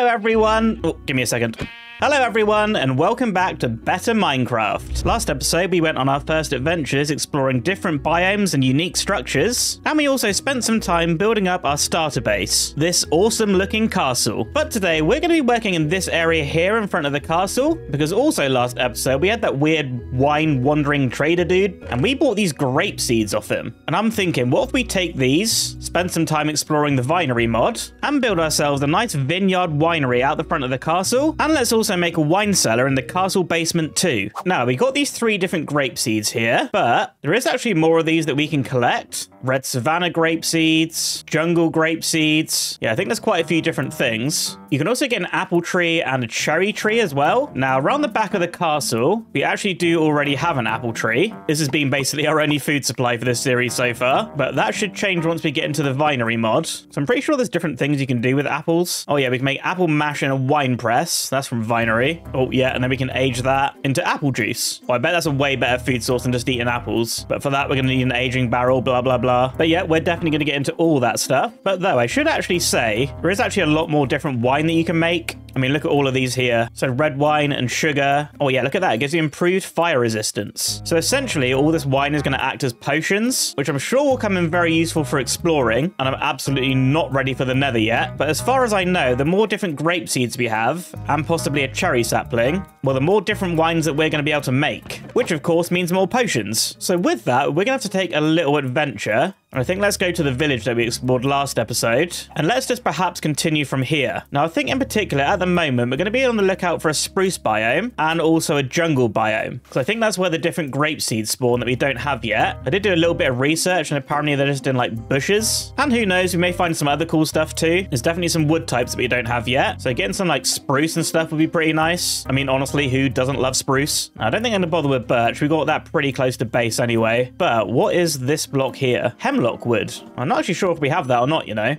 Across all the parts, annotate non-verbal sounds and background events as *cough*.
Hello, everyone. Oh, give me a second. Hello, everyone, and welcome back to Better Minecraft. Last episode, we went on our first adventures exploring different biomes and unique structures, and we also spent some time building up our starter base, this awesome looking castle. But today, we're going to be working in this area here in front of the castle, because also last episode, we had that weird wine wandering trader dude, and we bought these grape seeds off him. And I'm thinking, what if we take these, spend some time exploring the vinery mod, and build ourselves a nice vineyard winery out the front of the castle, and let's also make a wine cellar in the castle basement too. Now, we got these three different grape seeds here, but there is actually more of these that we can collect. Red Savannah grape seeds, jungle grape seeds. Yeah, I think there's quite a few different things. You can also get an apple tree and a cherry tree as well. Now, around the back of the castle, we actually do already have an apple tree. This has been basically our only food supply for this series so far, but that should change once we get into the vinery mod. So I'm pretty sure there's different things you can do with apples. Oh yeah, we can make apple mash in a wine press. That's from vinery. Oh yeah, and then we can age that into apple juice. Well, I bet that's a way better food source than just eating apples. But for that, we're to need an aging barrel, blah, blah, blah blah. But yeah, we're definitely going to get into all that stuff. But though, I should actually say, there is actually a lot more different wine that you can make. I mean, look at all of these here. So red wine and sugar. Oh yeah, look at that. It gives you improved fire resistance. So essentially, all this wine is going to act as potions, which I'm sure will come in very useful for exploring. And I'm absolutely not ready for the nether yet. But as far as I know, the more different grape seeds we have, and possibly a cherry sapling, well, the more different wines that we're going to be able to make, which of course means more potions. So with that, we're going to have to take a little adventure I think let's go to the village that we explored last episode, and let's just perhaps continue from here. Now, I think in particular, at the moment, we're going to be on the lookout for a spruce biome and also a jungle biome, because I think that's where the different grape seeds spawn that we don't have yet. I did do a little bit of research, and apparently they're just in, like, bushes. And who knows, we may find some other cool stuff, too. There's definitely some wood types that we don't have yet, so getting some, like, spruce and stuff would be pretty nice. I mean, honestly, who doesn't love spruce? I don't think I'm going to bother with birch. We got that pretty close to base anyway. But what is this block here? Hemlock wood. I'm not actually sure if we have that or not, you know.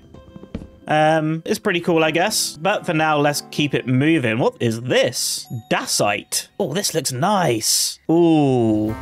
Um, it's pretty cool, I guess. But for now, let's keep it moving. What is this? Dacite. Oh, this looks nice. Ooh.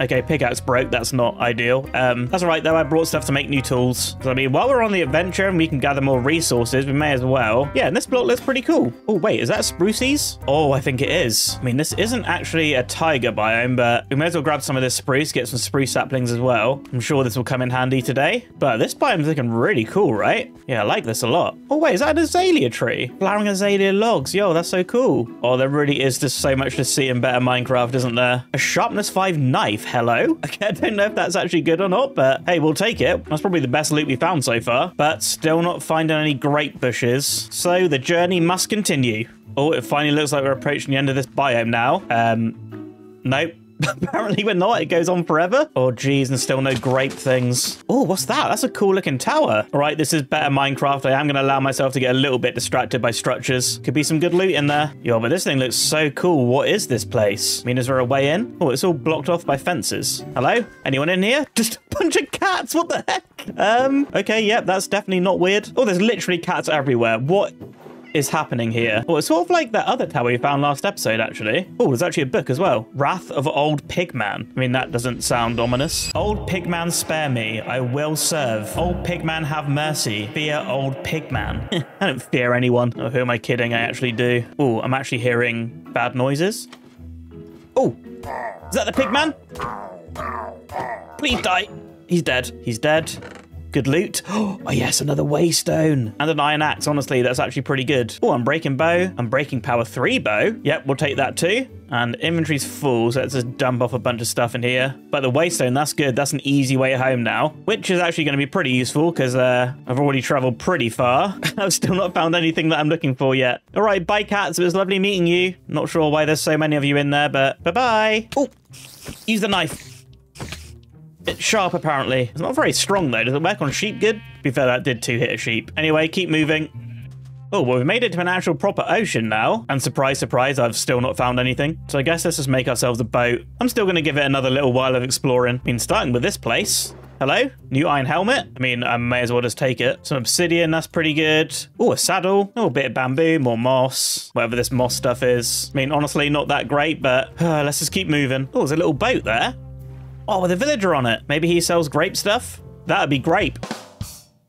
Okay, pickaxe broke. That's not ideal. Um, that's all right, though. I brought stuff to make new tools. So, I mean, while we're on the adventure and we can gather more resources, we may as well. Yeah, and this block looks pretty cool. Oh, wait, is that spruces? Oh, I think it is. I mean, this isn't actually a taiga biome, but we may as well grab some of this spruce, get some spruce saplings as well. I'm sure this will come in handy today. But this biome's looking really cool, right? Yeah, I like this a lot. Oh, wait, is that an azalea tree? Flowering azalea logs. Yo, that's so cool. Oh, there really is just so much to see in Better Minecraft, isn't there? A sharpness 5 knife hello. Okay, I don't know if that's actually good or not, but hey, we'll take it. That's probably the best loot we found so far, but still not finding any grape bushes. So the journey must continue. Oh, it finally looks like we're approaching the end of this biome now. Um, nope. *laughs* Apparently we're not. It goes on forever. Oh, geez, and still no grape things. Oh, what's that? That's a cool looking tower. All right, this is better Minecraft. I am going to allow myself to get a little bit distracted by structures. Could be some good loot in there. Yo, but this thing looks so cool. What is this place? I mean, is there a way in? Oh, it's all blocked off by fences. Hello? Anyone in here? *laughs* Just a bunch of cats. What the heck? Um, okay, yep, that's definitely not weird. Oh, there's literally cats everywhere. What is happening here? Well, it's sort of like that other tower we found last episode, actually. Oh, there's actually a book as well. Wrath of Old Pigman. I mean, that doesn't sound ominous. Old Pigman, spare me. I will serve. Old Pigman, have mercy. Fear Old Pigman. *laughs* I don't fear anyone. Oh, who am I kidding? I actually do. Oh, I'm actually hearing bad noises. Oh, is that the Pigman? Please die. He's dead. He's dead. Good loot. *gasps* Oh, yes, another waystone. And an iron axe. Honestly, that's actually pretty good. Oh, I'm breaking bow. I'm breaking power three bow. Yep, we'll take that too. And inventory's full, so let's just dump off a bunch of stuff in here. But the waystone, that's good. That's an easy way home now, which is actually going to be pretty useful because uh, I've already traveled pretty far. *laughs* I've still not found anything that I'm looking for yet. All right, bye, cats. It was lovely meeting you. Not sure why there's so many of you in there, but bye-bye. Oh, use the knife. It's sharp, apparently. It's not very strong, though. Does it work on sheep good? To be fair, that did two hit a sheep. Anyway, keep moving. Oh, well, we've made it to an actual proper ocean now. And surprise, surprise, I've still not found anything. So I guess let's just make ourselves a boat. I'm still going to give it another little while of exploring. I mean, starting with this place. Hello? New iron helmet? I mean, I may as well just take it. Some obsidian, that's pretty good. Oh, a saddle. Oh, a bit of bamboo, more moss. Whatever this moss stuff is. I mean, honestly, not that great, but uh, *sighs* let's just keep moving. Oh, there's a little boat there. Oh, with a villager on it. Maybe he sells grape stuff? That'd be grape.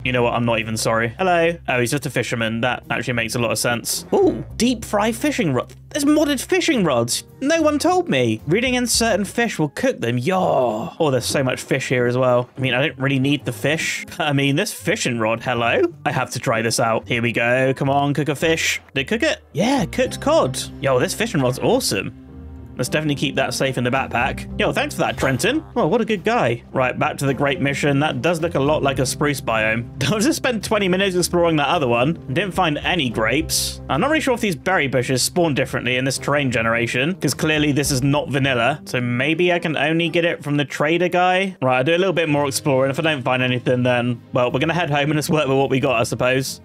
You know what? I'm not even sorry. Hello. Oh, he's just a fisherman. That actually makes a lot of sense. Ooh, deep fry fishing rod. There's modded fishing rods. No one told me. Reading in certain fish will cook them. Yo. Oh, there's so much fish here as well. I mean, I don't really need the fish. *laughs* I mean, this fishing rod, hello? I have to try this out. Here we go. Come on, cook a fish. Did it cook it? Yeah, cooked cod. Yo, this fishing rod's awesome. Let's definitely keep that safe in the backpack. Yo, thanks for that, Trenton. Oh, what a good guy. Right, back to the Great Mission. That does look a lot like a spruce biome. I just spent 20 minutes exploring that other one. Didn't find any grapes. I'm not really sure if these berry bushes spawn differently in this terrain generation, because clearly this is not vanilla. So maybe I can only get it from the trader guy. Right, I'll do a little bit more exploring. If I don't find anything, then, well, we're going to head home and just work with what we got, I suppose.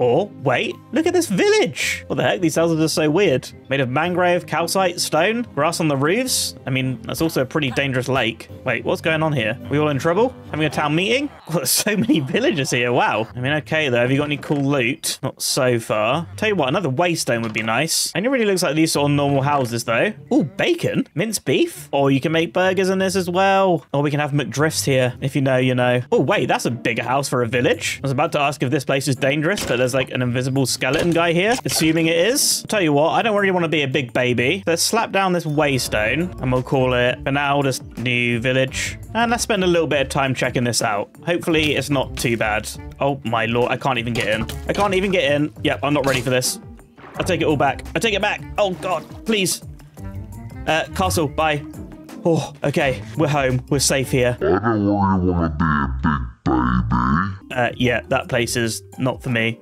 Or, wait, look at this village! What the heck, these houses are so weird. Made of mangrove, calcite, stone, grass on the roofs? I mean, that's also a pretty dangerous lake. Wait, what's going on here? we all in trouble? Having a town meeting? *laughs* Well, there's so many villagers here, wow. I mean, okay though, have you got any cool loot? Not so far. Tell you what, another waystone would be nice. And it really looks like these sort of normal houses though. Oh, bacon? Minced beef? Or you can make burgers in this as well. Or we can have McDrifts here. If you know, you know. Oh, wait, that's a bigger house for a village. I was about to ask if this place is dangerous, but there's there's like an invisible skeleton guy here, assuming it is. Tell you what, I don't really want to be a big baby. Let's slap down this waystone and we'll call it, for now, just New Village. And let's spend a little bit of time checking this out. Hopefully it's not too bad. Oh my lord, I can't even get in. I can't even get in. Yep, I'm not ready for this. I'll take it all back. I take it back. Oh god, please. Uh, castle, bye. Oh, okay, we're home. We're safe here. I don't really want to be a big baby. Uh, yeah, that place is not for me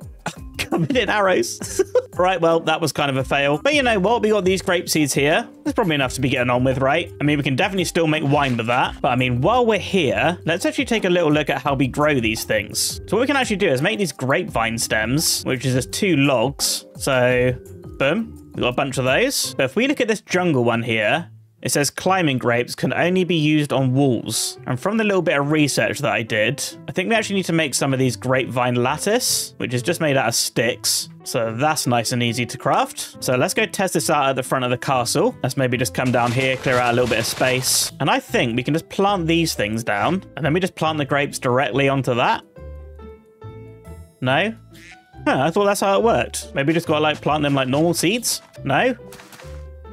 covered in arrows. *laughs* right, well, that was kind of a fail. But you know what? We got these grape seeds here. That's probably enough to be getting on with, right? I mean, we can definitely still make wine with that. But I mean, while we're here, let's actually take a little look at how we grow these things. So what we can actually do is make these grapevine stems, which is just two logs. So, boom. We've got a bunch of those. But if we look at this jungle one here, it says climbing grapes can only be used on walls. And from the little bit of research that I did, I think we actually need to make some of these grapevine lattice, which is just made out of sticks. So that's nice and easy to craft. So let's go test this out at the front of the castle. Let's maybe just come down here, clear out a little bit of space. And I think we can just plant these things down. And then we just plant the grapes directly onto that. No? Huh, I thought that's how it worked. Maybe just got to like plant them like normal seeds? No?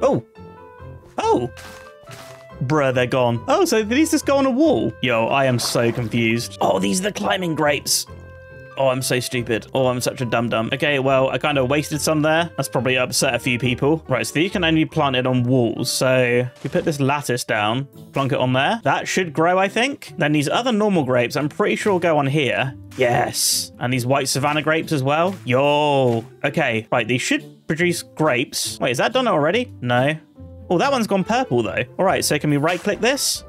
Oh, Oh. Bruh, they're gone. Oh, so these just go on a wall? Yo, I am so confused. Oh, these are the climbing grapes. Oh, I'm so stupid. Oh, I'm such a dum-dum. Okay, well, I kind of wasted some there. That's probably upset a few people. Right, so these can only be planted on walls. So we put this lattice down, plunk it on there. That should grow, I think. Then these other normal grapes, I'm pretty sure will go on here. Yes. And these white savannah grapes as well. Yo. Okay, right, these should produce grapes. Wait, is that done already? No. Oh, that one's gone purple though. All right, so can we right click this?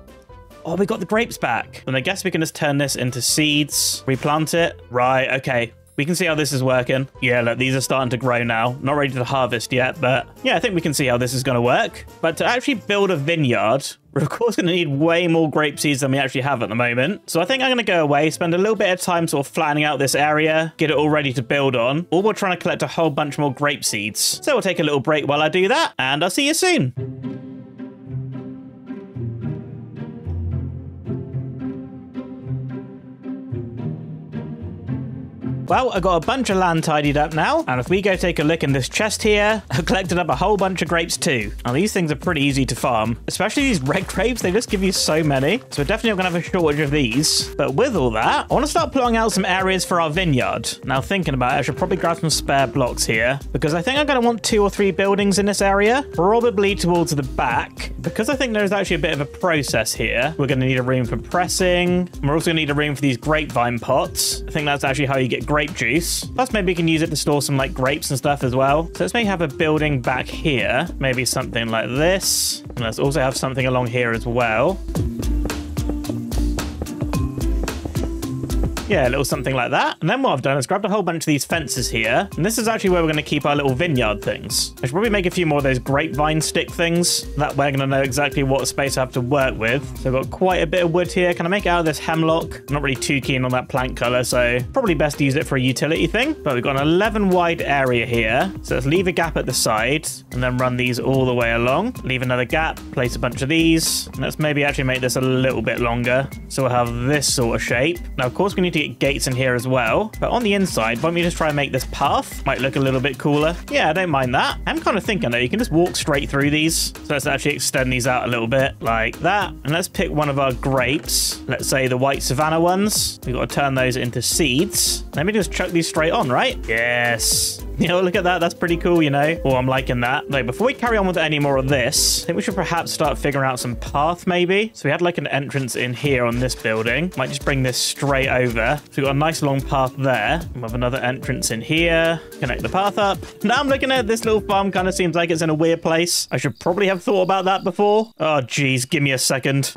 Oh, we got the grapes back. Then I guess we can just turn this into seeds, replant it. Right, okay. We can see how this is working. Yeah, look, these are starting to grow now. Not ready to harvest yet, but yeah, I think we can see how this is going to work. But to actually build a vineyard, *laughs* we're of course going to need way more grape seeds than we actually have at the moment. So I think I'm going to go away, spend a little bit of time sort of flattening out this area, get it all ready to build on, or we're trying to collect a whole bunch more grape seeds. So we'll take a little break while I do that, and I'll see you soon. Well, I got a bunch of land tidied up now, and if we go take a look in this chest here, *laughs* I've collected up a whole bunch of grapes too. Now, these things are pretty easy to farm, especially these red *laughs* grapes, they just give you so many. So we're definitely going to have a shortage of these. But with all that, I want to start plotting out some areas for our vineyard. Now, thinking about it, I should probably grab some spare blocks here, because I think I'm going to want two or three buildings in this area, probably towards the back, because I think there's actually a bit of a process here. We're going to need a room for pressing. We're also going to need a room for these grapevine pots. I think that's actually how you get grape juice. Plus, maybe we can use it to store some like grapes and stuff as well. So let's maybe have a building back here. Maybe something like this. And let's also have something along here as well. Yeah, a little something like that. And then what I've done is grabbed a whole bunch of these fences here. And this is actually where we're going to keep our little vineyard things. I should probably make a few more of those grapevine stick things. That way I'm going to know exactly what space I have to work with. So I've got quite a bit of wood here. Can I make out of this hemlock? I'm not really too keen on that plank color, so probably best to use it for a utility thing. But we've got an 11 wide area here. So let's leave a gap at the side and then run these all the way along. Leave another gap, place a bunch of these. Let's maybe actually make this a little bit longer. So we'll have this sort of shape. Now, of course, we need to to get gates in here as well. But on the inside, why don't we just try and make this path? Might look a little bit cooler. Yeah, I don't mind that. I'm kind of thinking that you can just walk straight through these. So let's actually extend these out a little bit like that. And let's pick one of our grapes. Let's say the white savannah ones. We've got to turn those into seeds. Let me just chuck these straight on, right? Yes. *laughs* Know, look at that. That's pretty cool, you know? Oh, I'm liking that. Though, before we carry on with any more of this, I think we should perhaps start figuring out some path, maybe. So we had like an entrance in here on this building. Might just bring this straight over. So we've got a nice long path there. We have another entrance in here. Connect the path up. Now I'm looking at this little farm. Kind of seems like it's in a weird place. I should probably have thought about that before. Oh, geez. Give me a second.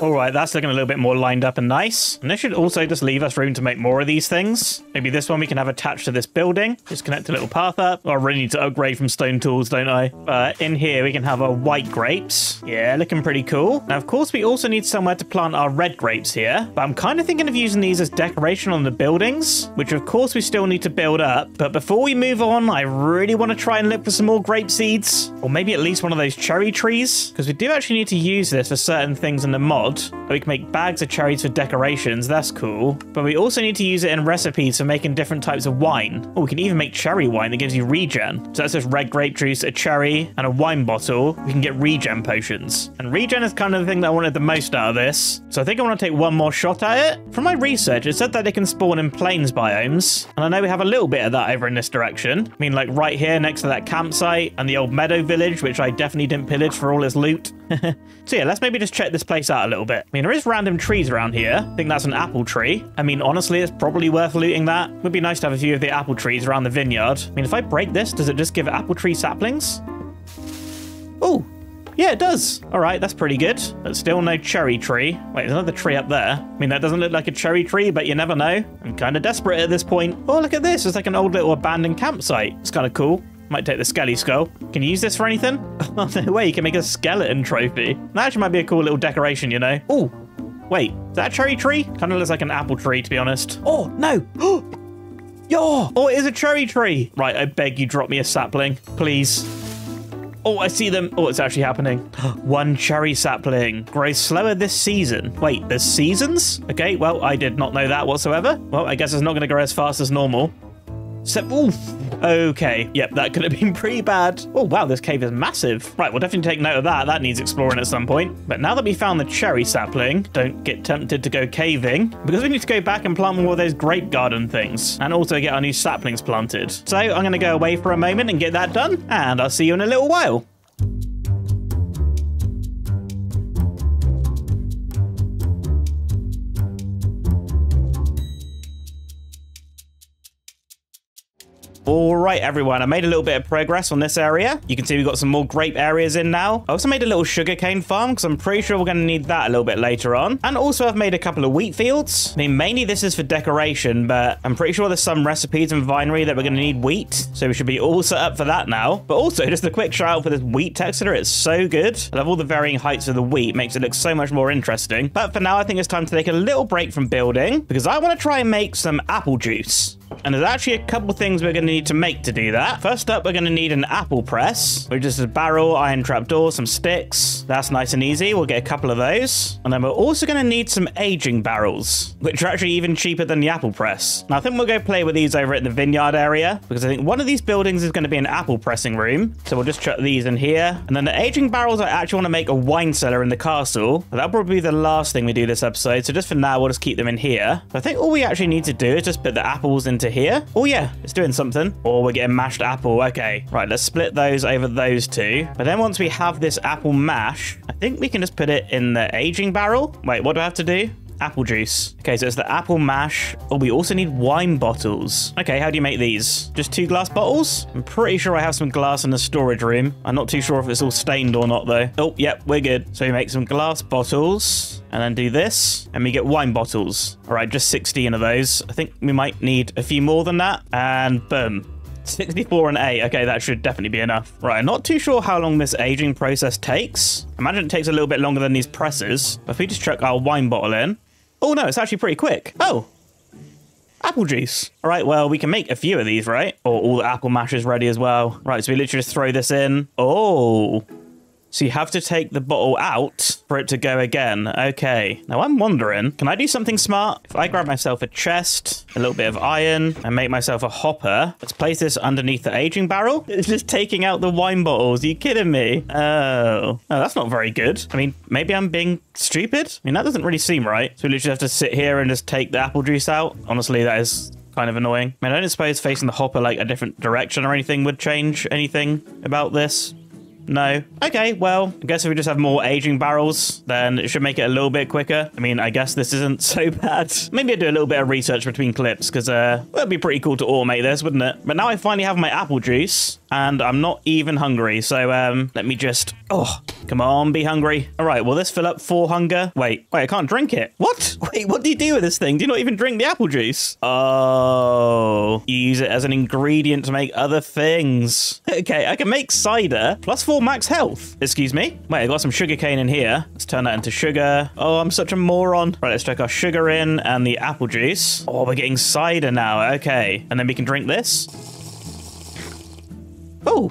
All right, that's looking a little bit more lined up and nice. And this should also just leave us room to make more of these things. Maybe this one we can have attached to this building. Just connect a little path up. Oh, I really need to upgrade from stone tools, don't I? Uh, in here, we can have our white grapes. Yeah, looking pretty cool. Now, of course, we also need somewhere to plant our red grapes here. But I'm kind of thinking of using these as decoration on the buildings, which of course we still need to build up. But before we move on, I really want to try and look for some more grape seeds. Or maybe at least one of those cherry trees. Because we do actually need to use this for certain things in the mod. We can make bags of cherries for decorations, that's cool. But we also need to use it in recipes for making different types of wine. Oh, we can even make cherry wine that gives you regen. So that's just red grape juice, a cherry, and a wine bottle. We can get regen potions. And regen is kind of the thing that I wanted the most out of this. So I think I want to take one more shot at it. From my research, it said that it can spawn in plains biomes. And I know we have a little bit of that over in this direction. I mean, like right here next to that campsite and the old meadow village, which I definitely didn't pillage for all its loot. *laughs* so yeah, let's maybe just check this place out a little bit. I mean, there is random trees around here. I think that's an apple tree. I mean, honestly, it's probably worth looting that. Would be nice to have a few of the apple trees around the vineyard. I mean, if I break this, does it just give apple tree saplings? Oh, yeah, it does. All right, that's pretty good. But still no cherry tree. Wait, there's another tree up there. I mean, that doesn't look like a cherry tree, but you never know. I'm kind of desperate at this point. Oh, look at this. It's like an old little abandoned campsite. It's kind of cool. Might take the skelly skull. Can you use this for anything? *laughs* Oh, no way. You can make a skeleton trophy. That actually might be a cool little decoration, you know? Oh, wait. Is that a cherry tree? Kind of looks like an apple tree, to be honest. Oh, no. *gasps* Yo! Oh, it is a cherry tree. Right, I beg you, drop me a sapling, please. Oh, I see them. Oh, it's actually happening. *gasps* One cherry sapling grows slower this season. Wait, there's seasons? Okay, well, I did not know that whatsoever. Well, I guess it's not going to grow as fast as normal. So, oof. Okay, yep, that could have been pretty bad. Oh, wow, this cave is massive. Right, we'll definitely take note of that. That needs exploring at some point. But now that we found the cherry sapling, don't get tempted to go caving, because we need to go back and plant more of those grape garden things, and also get our new saplings planted. So I'm going to go away for a moment and get that done, and I'll see you in a little while. All right, everyone, I made a little bit of progress on this area. You can see we've got some more grape areas in now. I also made a little sugarcane farm because I'm pretty sure we're going to need that a little bit later on. And also I've made a couple of wheat fields. I mean, mainly this is for decoration, but I'm pretty sure there's some recipes in Vinery that we're going to need wheat. So we should be all set up for that now. But also, *laughs* just a quick shout out for this wheat texture. It's so good. I love all the varying heights of the wheat. Makes it look so much more interesting. But for now, I think it's time to take a little break from building because I want to try and make some apple juice. And there's actually a couple things we're going to need to make to do that. First up, we're going to need an apple press, which is a barrel, iron trapdoor, some sticks. That's nice and easy. We'll get a couple of those. And then we're also going to need some aging barrels, which are actually even cheaper than the apple press. Now, I think we'll go play with these over at the vineyard area, because I think one of these buildings is going to be an apple pressing room. So we'll just chuck these in here. And then the aging barrels, I actually want to make a wine cellar in the castle. That'll probably be the last thing we do this episode. So just for now, we'll just keep them in here. I think all we actually need to do is just put the apples into here. Oh yeah, it's doing something. Or we're getting mashed apple. Okay, right, let's split those over those two. But then once we have this apple mash, I think we can just put it in the aging barrel. Wait, what do I have to do? apple juice. Okay, so it's the apple mash. Oh, we also need wine bottles. Okay, how do you make these? Just two glass bottles? I'm pretty sure I have some glass in the storage room. I'm not too sure if it's all stained or not, though. Oh, yep, we're good. So we make some glass bottles and then do this and we get wine bottles. All right, just 16 of those. I think we might need a few more than that. And boom. *laughs* 64 and 8. Okay, that should definitely be enough. Right, I'm not too sure how long this aging process takes. Imagine it takes a little bit longer than these presses. But if we just chuck our wine bottle in, Oh no, it's actually pretty quick. Oh. apple juice. All right, well, we can make a few of these, right? Or all the apple mash is ready as well. Right, so we literally just throw this in. Oh, so you have to take the bottle out for it to go again. Okay. Now I'm wondering, can I do something smart? If I grab myself a chest, a little bit of iron, and make myself a hopper, let's place this underneath the aging barrel. *laughs* It's just taking out the wine bottles. Are you kidding me? Oh. Oh, that's not very good. I mean, maybe I'm being stupid? I mean, that doesn't really seem right. So we literally have to sit here and just take the apple juice out. Honestly, that is kind of annoying. I mean, I don't suppose facing the hopper like a different direction or anything would change anything about this. No. Okay, well, I guess if we just have more aging barrels, then it should make it a little bit quicker. I mean, I guess this isn't *laughs* so bad. Maybe I do a little bit of research between clips, because uh, it'd be pretty cool to automate this, wouldn't it? But now I finally have my apple juice, and I'm not even hungry, so um, let me just... Oh, come on, be hungry. All right, will this fill up for hunger? Wait, wait, I can't drink it. What? *laughs* Wait, what do you do with this thing? Do you not even drink the apple juice? Oh, you use it as an ingredient to make other things. Okay, I can make cider plus four max health. Excuse me. Wait, I got some sugar cane in here. Let's turn that into sugar. Oh, I'm such a moron. Right, let's check our sugar in and the apple juice. Oh, we're getting cider now. Okay, and then we can drink this. Oh,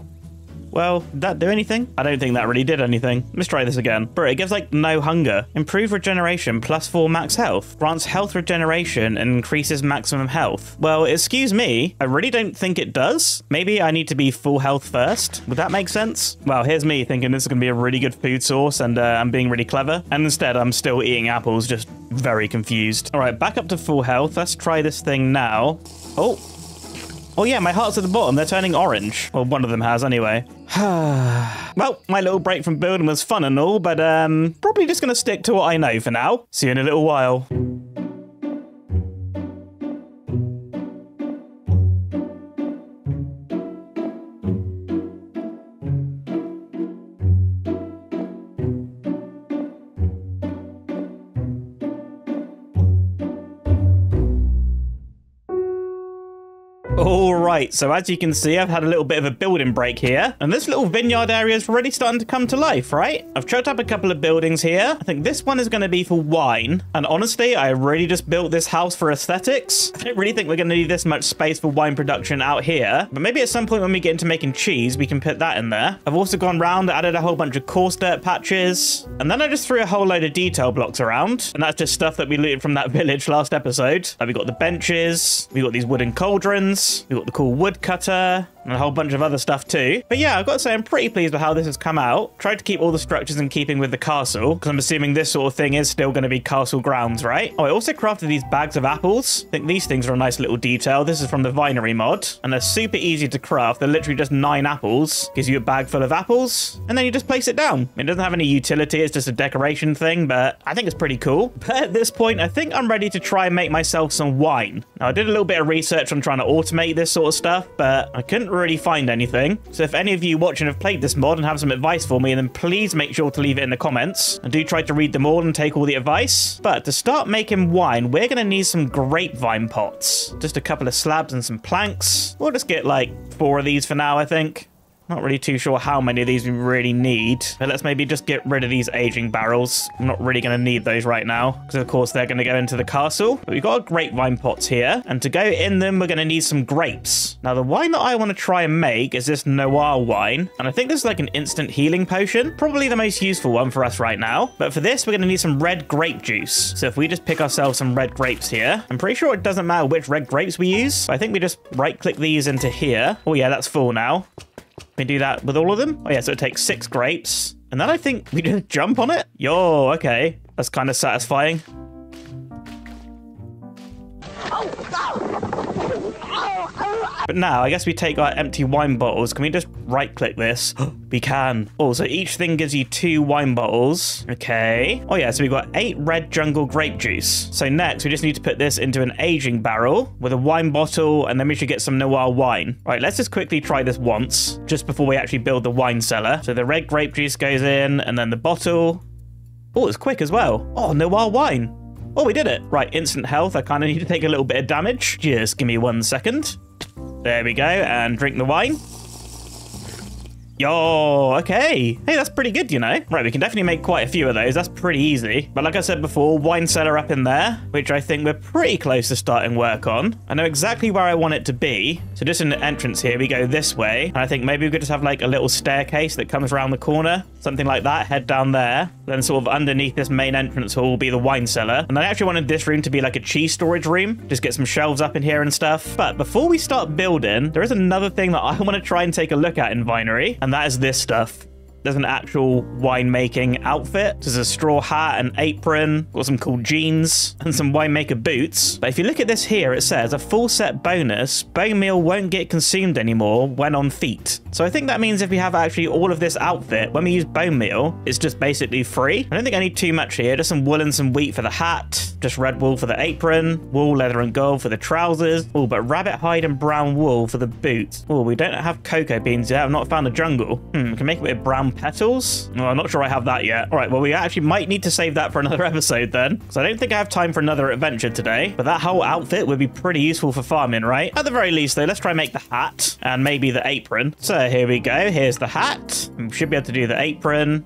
well, did that do anything? I don't think that really did anything. Let's try this again. Bro, it gives like no hunger. Improve regeneration plus 4 max health. Grants health regeneration and increases maximum health. Well, excuse me, I really don't think it does. Maybe I need to be full health first. Would that make sense? Well, here's me thinking this is going to be a really good food source and uh, I'm being really clever. And instead, I'm still eating apples, just very confused. All right, back up to full health. Let's try this thing now. Oh, Oh yeah, my heart's at the bottom. They're turning orange. Well, one of them has anyway. *sighs* well, my little break from building was fun and all, but um, probably just gonna stick to what I know for now. See you in a little while. Right, so as you can see, I've had a little bit of a building break here, and this little vineyard area is really starting to come to life, right? I've chucked up a couple of buildings here. I think this one is going to be for wine, and honestly, I really just built this house for aesthetics. I don't really think we're going to need this much space for wine production out here, but maybe at some point when we get into making cheese, we can put that in there. I've also gone round, added a whole bunch of coarse dirt patches, and then I just threw a whole load of detail blocks around, and that's just stuff that we looted from that *laughs* village last episode. Like we got the benches, we got these wooden cauldrons, we got the cool woodcutter, and a whole bunch of other stuff too. But yeah, I've got to say I'm pretty pleased with how this has come out. Tried to keep all the structures in keeping with the castle, because I'm assuming this sort of thing is still going to be castle grounds, right? Oh, I also crafted these bags of apples. I think these things are a nice little detail. This is from the Vinery mod, and they're super easy to craft. They're literally just nine apples. Gives you a bag full of apples, and then you just place it down. It doesn't have any utility. It's just a decoration thing, but I think it's pretty cool. But at this point, I think I'm ready to try and make myself some wine. Now, I did a little bit of research on trying to automate this sort of stuff, but I couldn't really find anything. So if any of you watching have played this mod and have some advice for me, then please make sure to leave it in the comments. And do try to read them all and take all the advice. But to start making wine, we're going to need some grapevine pots. Just a couple of slabs and some planks. We'll just get like four of these for now, I think. Not really too sure how many of these we really need, but let's maybe just get rid of these aging barrels. I'm not really going to need those right now, because of course they're going to go into the castle. But we've got our grapevine pots here, and to go in them, we're going to need some grapes. Now, the wine that I want to try and make is this Noir wine, and I think this is like an instant healing potion. Probably the most useful one for us right now. But for this, we're going to need some red grape juice. So if we just pick ourselves some red grapes here, I'm pretty sure it doesn't matter which red grapes we use. I think we just right-click these into here. Oh yeah, that's full now. We do that with all of them. Oh yeah, so it takes six grapes. And then I think we just jump on it. Yo, okay. That's kind of satisfying. Oh, But now, I guess we take our empty wine bottles. Can we just right-click this? *gasps* we can. Oh, so each thing gives you two wine bottles. Okay. Oh yeah, so we've got eight red jungle grape juice. So next, we just need to put this into an aging barrel with a wine bottle, and then we should get some Noir wine. All right, let's just quickly try this once, just before we actually build the wine cellar. So the red grape juice goes in, and then the bottle. Oh, it's quick as well. Oh, Noir wine. Oh, we did it. Right, instant health. I kind of need to take a little bit of damage. Just give me one second. There we go, and drink the wine. Yo, okay. Hey, that's pretty good, you know. Right, we can definitely make quite a few of those. That's pretty easy. But like I said before, wine cellar up in there, which I think we're pretty close to starting work on. I know exactly where I want it to be. So just in the entrance here, we go this way. And I think maybe we could just have like a little staircase that comes around the corner, something like that. Head down there. Then sort of underneath this main entrance hall will be the wine cellar. And I actually wanted this room to be like a cheese storage room. Just get some shelves up in here and stuff. But before we start building, there is another thing that I *laughs* want to try and take a look at in Vinery. And that is this stuff. There's an actual winemaking outfit. There's a straw hat, an apron, got some cool jeans, and some winemaker boots. But if you look at this here, it says a full set bonus, bone meal won't get consumed anymore when on feet. So I think that means if we have actually all of this outfit, when we use bone meal, it's just basically free. I don't think I need too much here. Just some wool and some wheat for the hat, just red wool for the apron, wool, leather, and gold for the trousers. Oh, but rabbit hide and brown wool for the boots. Oh, we don't have cocoa beans yet. I've not found a jungle. Hmm, we can make it with brown petals. Well, I'm not sure I have that yet. All right, well, we actually might need to save that for *laughs* another episode then, because I don't think I have time for another adventure today. But that whole outfit would be pretty useful for farming, right? At the very least, though, let's try and make the hat and maybe the apron. So here we go. Here's the hat. We should be able to do the apron.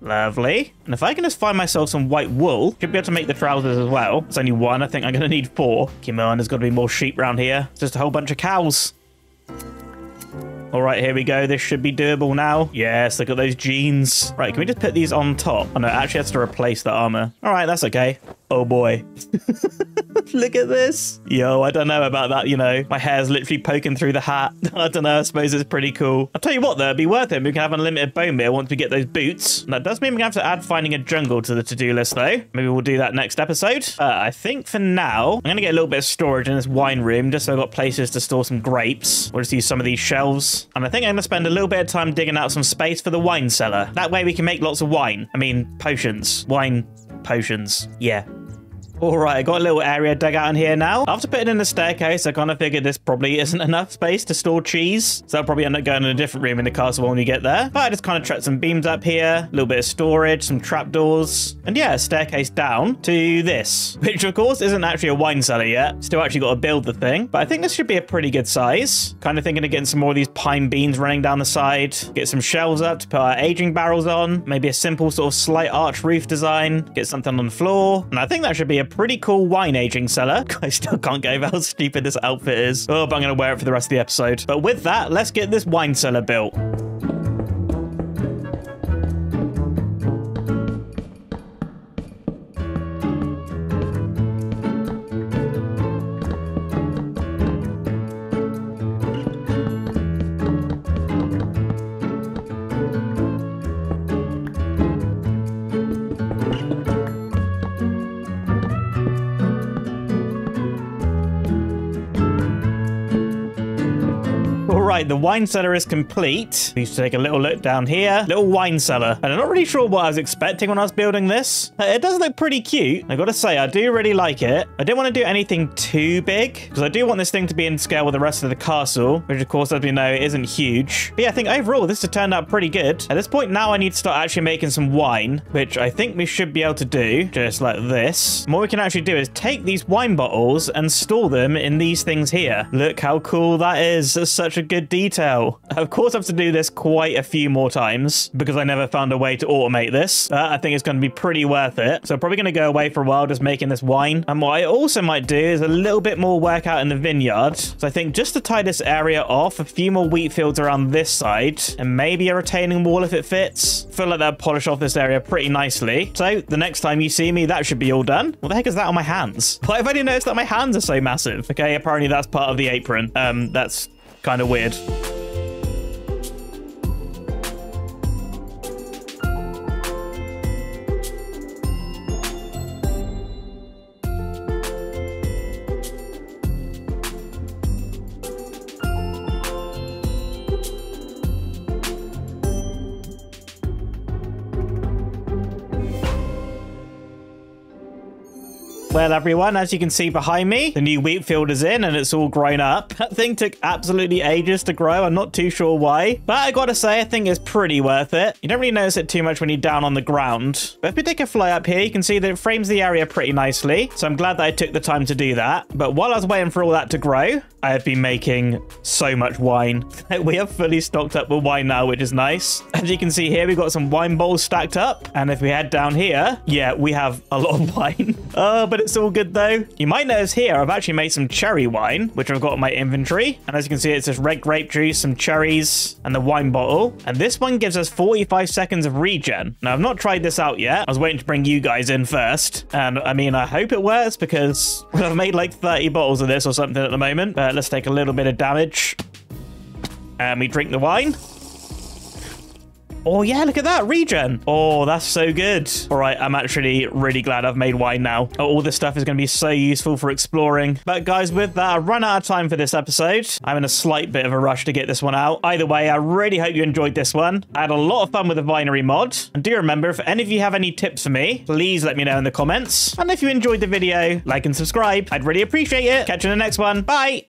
Lovely. And if I can just find myself some white wool, should be able to make the trousers as well. It's only one. I think I'm going to need four. Come on, there's got to be more sheep around here. It's just a whole bunch of cows. All right, here we go. This should be doable now. Yes, look at those jeans. Right, can we just put these on top? Oh, no, it actually has to replace the armor. All right, that's okay. Oh, boy. *laughs* look at this. Yo, I don't know about that, you know. My hair's literally poking through the hat. *laughs* I don't know. I suppose it's pretty cool. I'll tell you what, though. It'd be worth it. We can have unlimited bone meal once we get those boots. And that does mean we have to add finding a jungle to the to-do list, though. Maybe we'll do that next episode. Uh, I think for now, I'm going to get a little bit of storage in this wine room just so I've got places to store some grapes. We'll just use some of these shelves. And I think I'm going to spend a little bit of time digging out some space for the wine cellar. That way we can make lots of wine. I mean, potions. Wine potions. Yeah. All right, I got a little area dug out in here now. After putting in the staircase, I kind of figured this probably isn't enough space to store cheese. So I'll probably end up going in a different room in the castle when we get there. But I just kind of tracked some beams up here, a little bit of storage, some trapdoors, and yeah, a staircase down to this, which of course isn't actually a wine cellar yet. Still actually got to build the thing. But I think this should be a pretty good size. Kind of thinking of getting some more of these pine beans running down the side, get some shelves up to put our aging barrels on, maybe a simple sort of slight arch roof design, get something on the floor. And I think that should be a pretty cool wine aging cellar. *laughs* I still can't get over how stupid this outfit is. Oh, but I'm going to wear it for the rest of the episode. But with that, let's get this wine cellar built. Wine cellar is complete. We should take a little look down here. Little wine cellar. And I'm not really sure what I was expecting when I was building this. Uh, It does look pretty cute. I gotta say, I do really like it. I didn't want to do anything too big because I do want this thing to be in scale with the rest of the castle, which of course, as we know, isn't huge. But yeah, I think overall, this has turned out pretty good. At this point now, I need to start actually making some wine, which I think we should be able to do just like this. And what we can actually do is take these wine bottles and store them in these things here. Look how cool that is. That's such a good detail. Of course, I have to do this quite a few more times because I never found a way to automate this. Uh, I think it's going to be pretty worth it. So probably going to go away for a while just making this wine. And what I also might do is a little bit more work out in the vineyard. So I think just to tie this area off, a few more wheat fields around this side and maybe a retaining wall if it fits. feel like that'll polish off this area pretty nicely. So the next time you see me, that should be all done. What the heck is that on my hands? *laughs* Why have I only noticed that my hands are so massive? Okay, apparently that's part of the apron. Um, that's kind of weird. Well, everyone, as you can see behind me, the new wheat field is in and it's all grown up. *laughs* That thing took absolutely ages to grow. I'm not too sure why, but I gotta say, I think it's pretty worth it. You don't really notice it too much when you're down on the ground. But if we take a fly up here, you can see that it frames the area pretty nicely. So I'm glad that I took the time to do that. But while I was waiting for all that to grow, I have been making so much wine. *laughs* we are fully stocked up with wine now, which is nice. As you can see here, we've got some wine bowls stacked up. And if we head down here, yeah, we have a lot of *laughs* wine. oh, but it's all good though. You might notice here, I've actually made some cherry wine, which I've got in my inventory. And as you can see, it's just red grape juice, some cherries, and the wine bottle. And this one gives us 45 seconds of regen. Now, I've not tried this out yet. I was waiting to bring you guys in first. And I mean, I hope it works because *laughs* I've made like 30 bottles of this or something at the moment. But let's take a little bit of damage. And we drink the wine. Oh, yeah, look at that. Regen. Oh, that's so good. All right, I'm actually really glad I've made wine now. Oh, all this stuff is going to be so useful for exploring. But guys, with that, I've run out of time for this episode. I'm in a slight bit of a rush to get this one out. Either way, I really hope you enjoyed this one. I had a lot of fun with the Vinery mod. And do remember, if any of you have any tips for me, please let me know in the comments. And if you enjoyed the video, like and subscribe. I'd really appreciate it. Catch you in the next one. Bye.